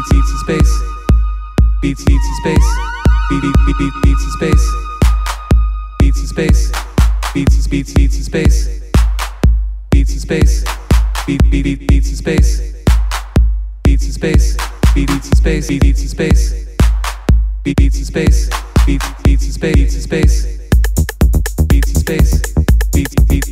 beats beats in space beats beats in space beat beat beat beat beats in space beats in space beats beats beats in space beats in space beat beat beat beats in space beats in space beat beats in space beat beats in space beat beats in space beats beats in space beats in space beats in space beats beats